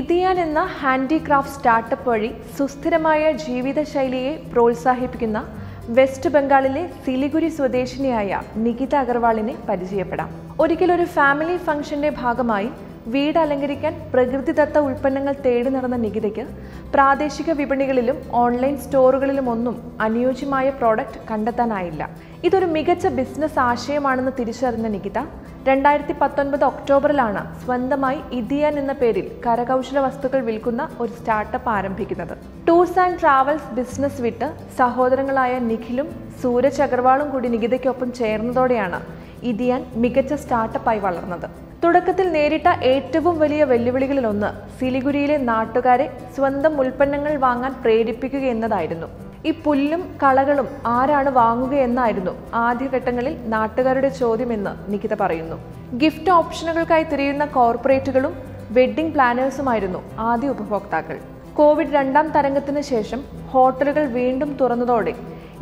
ഇതിയാൻ എന്ന handicraft startup വഴി സുസ്ഥിരമായ ജീവിതശൈലിയെ പ്രോത്സാഹിപ്പിക്കുന്ന വെസ്റ്റ് ബംഗാളിലെ സിലിഗുരി സ്വദേശിനിയായ നികിത അഗർവാളിനെ പരിചയപ്പെടാം. ഒരിക്കലൊരു ഫാമിലി ഫംഗ്ഷന്റെ ഭാഗമായി വീട് അലങ്കരിക്കാൻ പ്രകൃതിദത്ത ഉൽപ്പന്നങ്ങൾ തേടി നടന്ന നികിതയ്ക്ക് പ്രാദേശിക വിപണികളിലും ഓൺലൈൻ സ്റ്റോറുകളിലും ഒന്നും അനുയോജ്യമായ പ്രോഡക്റ്റ് കണ്ടെത്താനായില്ല. ഇതൊരു മികച്ച ബിസിനസ് ആശയമാണെന്ന് തിരിച്ചറിഞ്ഞ നികിത രണ്ടായിരത്തി പത്തൊൻപത് ഒക്ടോബറിലാണ് സ്വന്തമായി ഇതിയാൻ എന്ന പേരിൽ കരകൗശല വസ്തുക്കൾ വിൽക്കുന്ന ഒരു സ്റ്റാർട്ടപ്പ് ആരംഭിക്കുന്നത്. ടൂർസ് ആൻഡ് ട്രാവൽസ് ബിസിനസ് വിട്ട് സഹോദരങ്ങളായ നിഖിലും സൂരജ് അഗർവാളും കൂടി നികിതയ്ക്കൊപ്പം ചേർന്നതോടെയാണ് ഇതിയാൻ മികച്ച സ്റ്റാർട്ടപ്പായി വളർന്നത്. തുടക്കത്തിൽ നേരിട്ട ഏറ്റവും വലിയ വെല്ലുവിളികളിലൊന്ന് സിലിഗുരിയിലെ നാട്ടുകാരെ സ്വന്തം ഉൽപ്പന്നങ്ങൾ വാങ്ങാൻ പ്രേരിപ്പിക്കുക എന്നതായിരുന്നു. ഈ പുല്ലും കളകളും ആരാണ് വാങ്ങുക എന്നായിരുന്നു ആദ്യഘട്ടങ്ങളിൽ നാട്ടുകാരുടെ ചോദ്യമെന്ന് നികിത പറയുന്നു. ഗിഫ്റ്റ് ഓപ്ഷനുകൾക്കായി തിരയുന്ന കോർപ്പറേറ്റുകളും വെഡ്ഡിംഗ് പ്ലാനേഴ്സുമായിരുന്നു ആദ്യ ഉപഭോക്താക്കൾ. കോവിഡ് രണ്ടാം തരംഗത്തിന് ശേഷം ഹോട്ടലുകൾ വീണ്ടും തുറന്നതോടെ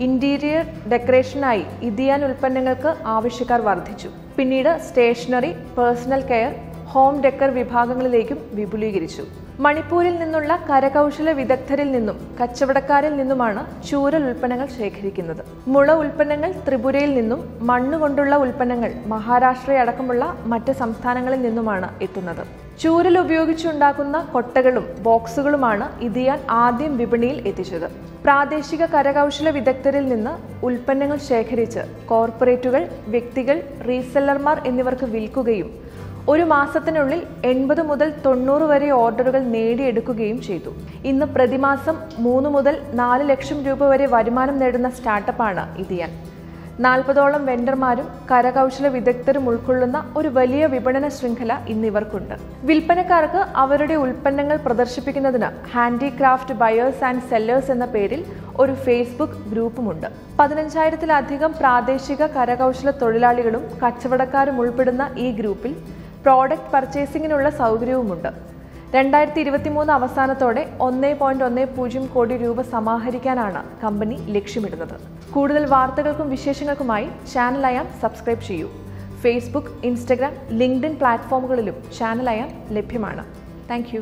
ഇന്റീരിയർ ഡെക്കറേഷനായി ഇതിയാൻ ഉൽപ്പന്നങ്ങൾക്ക് ആവശ്യക്കാർ വർദ്ധിച്ചു. പിന്നീട് stationery personal care home decor വിഭാഗങ്ങളിലേക്കും വിപുലീകരിച്ചു. മണിപ്പൂരിൽ നിന്നുള്ള കരകൗശല വിദഗ്ധരിൽ നിന്നും കച്ചവടക്കാരിൽ നിന്നുമാണ് ചൂരൽ ഉൽപ്പന്നങ്ങൾ ശേഖരിക്കുന്നത്. മുള ഉൽപ്പന്നങ്ങൾ ത്രിപുരയിൽ നിന്നും മണ്ണുകൊണ്ടുള്ള ഉൽപ്പന്നങ്ങൾ മഹാരാഷ്ട്രയടക്കമുള്ള മറ്റ് സംസ്ഥാനങ്ങളിൽ നിന്നുമാണ് എത്തുന്നത്. ചൂരൽ ഉപയോഗിച്ചുണ്ടാക്കുന്ന കൊട്ടകളും ബോക്സുകളുമാണ് ഇതിയാൻ ആദ്യം വിപണിയിൽ എത്തിച്ചത്. പ്രാദേശിക കരകൗശല വിദഗ്ധരിൽ നിന്ന് ഉൽപ്പന്നങ്ങൾ ശേഖരിച്ച് കോർപ്പറേറ്റുകൾ വ്യക്തികൾ റീസെല്ലർമാർ എന്നിവർക്ക് വിൽക്കുകയും ഒരു മാസത്തിനുള്ളിൽ എൺപത് മുതൽ തൊണ്ണൂറ് വരെ ഓർഡറുകൾ നേടിയെടുക്കുകയും ചെയ്തു. ഇന്ന് പ്രതിമാസം മൂന്ന് മുതൽ നാല് ലക്ഷം രൂപ വരെ വരുമാനം നേടുന്ന സ്റ്റാർട്ടപ്പാണ് ഇതിയാൻ. നാൽപ്പതോളം വെണ്ടർമാരും കരകൗശല വിദഗ്ധരും ഉൾക്കൊള്ളുന്ന ഒരു വലിയ വിപണന ശൃംഖല ഇന്നിവർക്കുണ്ട് വിൽപ്പനക്കാർക്ക് അവരുടെ ഉൽപ്പന്നങ്ങൾ പ്രദർശിപ്പിക്കുന്നതിന് ഹാൻഡിക്രാഫ്റ്റ് ബയേഴ്സ് ആൻഡ് സെല്ലേഴ്സ് എന്ന പേരിൽ ഒരു ഫേസ്ബുക്ക് ഗ്രൂപ്പുമുണ്ട്. പതിനഞ്ചായിരത്തിലധികം പ്രാദേശിക കരകൗശല തൊഴിലാളികളും കച്ചവടക്കാരും ഉൾപ്പെടുന്ന ഈ ഗ്രൂപ്പിൽ പ്രോഡക്റ്റ് പർച്ചേസിങ്ങിനുള്ള സൗകര്യവുമുണ്ട്. രണ്ടായിരത്തി ഇരുപത്തി മൂന്ന് അവസാനത്തോടെ ഒന്നേ പോയിന്റ് ഒന്നേ പൂജ്യം കോടി രൂപ സമാഹരിക്കാനാണ് കമ്പനി ലക്ഷ്യമിടുന്നത്. കൂടുതൽ വാർത്തകൾക്കും വിശേഷങ്ങൾക്കുമായി ചാനൽ അയാം സബ്സ്ക്രൈബ് ചെയ്യൂ. ഫേസ്ബുക്ക് ഇൻസ്റ്റഗ്രാം ലിങ്ക്ഡിൻ പ്ലാറ്റ്ഫോമുകളിലും ചാനൽ അയാം ലഭ്യമാണ്. താങ്ക്